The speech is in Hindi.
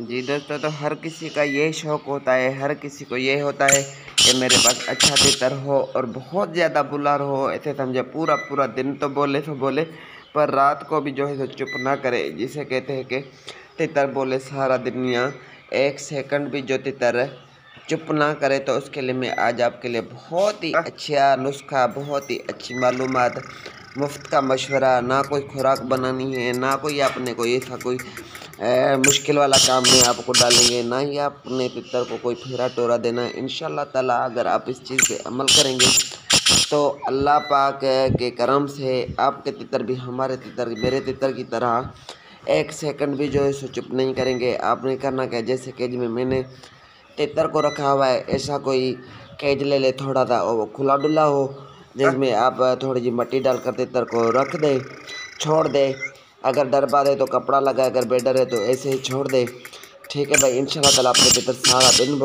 जी दोस्तों तो हर किसी का ये शौक़ होता है, हर किसी को ये होता है कि मेरे पास अच्छा तितर हो और बहुत ज़्यादा बुलार हो, ऐसे समझे पूरा पूरा दिन तो बोले तो बोले, पर रात को भी जो है तो चुप ना करे। जिसे कहते हैं कि तितर बोले सारा दुनिया, एक सेकंड भी जो तितर चुप ना करे तो उसके लिए मैं आज आपके लिए बहुत ही अच्छा नुस्खा, बहुत ही अच्छी मालूम मुफ़्त का मशवरा ना कोई खुराक बनानी है ना कोई आपने कोई ऐसा कोई ए, मुश्किल वाला काम में आपको डालेंगे ना ही आपने पितर को कोई फेरा टोरा देना है। इन ताला अगर आप इस चीज़ पे अमल करेंगे तो अल्लाह पाक के करम से आपके तितर भी हमारे तितर मेरे तितर की तरह एक सेकंड भी जो है सो चुप नहीं करेंगे। आपने करना क्या? जैसे केज में मैंने तितर को रखा हुआ है ऐसा कोई केज ले ले थोड़ा सा वो खुला डुला हो जिसमें आप थोड़ी सी मट्टी डालकर तितर को रख दें, छोड़ दें। अगर डर दे तो कपड़ा लगा अगर बेडर है तो ऐसे ही छोड़ दें। ठीक है भाई इन शाला आपके तितर सारा दिन